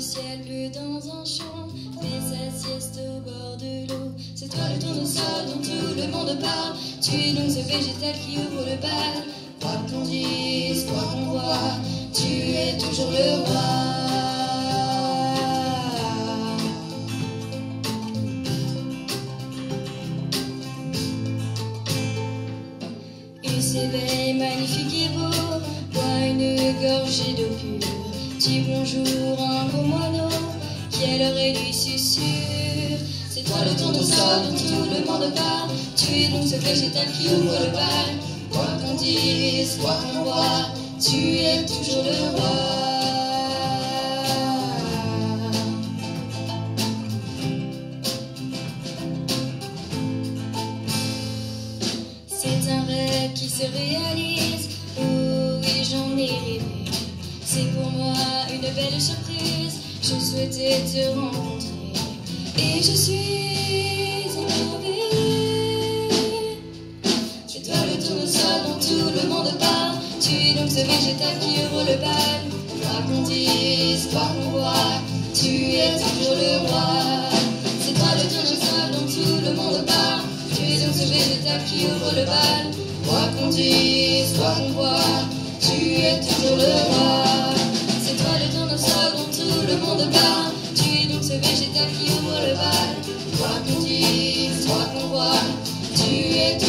ciel bleu dans un champ, fait sa sieste au bord de l'eau. C'est toi le tournesol dont tout le monde parle. Tu es donc ce végétal qui ouvre le bal. Quoi qu'on dise, quoi qu'on voit, tu es toujours le roi. Il s'éveille magnifique et beau, boit une gorgée d'eau pure. Dis bonjour un beau moineau qui à l'oreille lui susurre. C'est toi le tournesol dont tout le monde parle. Tu es donc ce végétal qui ouvre le bal. Quoi qu'on dise, quoi qu'on voit, tu es toujours le roi. C'est un rêve qui se réalise. Oui, j'en ai rêvé? C'est pour moi une belle surprise. Je souhaitais te rencontrer. Et je suis émerveillée. C'est toi le tournesol dont tout le monde parle. Tu es donc ce végétal qui ouvre le bal. Quoi qu'on dise, quoi qu'on voit, tu es toujours le roi. C'est toi le tournesol dont tout le monde parle. Tu es donc ce végétal qui ouvre le bal. Quoi qu'on dise, quoi qu'on voit, tu es toujours le roi. же как юмор и бар Два пути, два кругла, ты это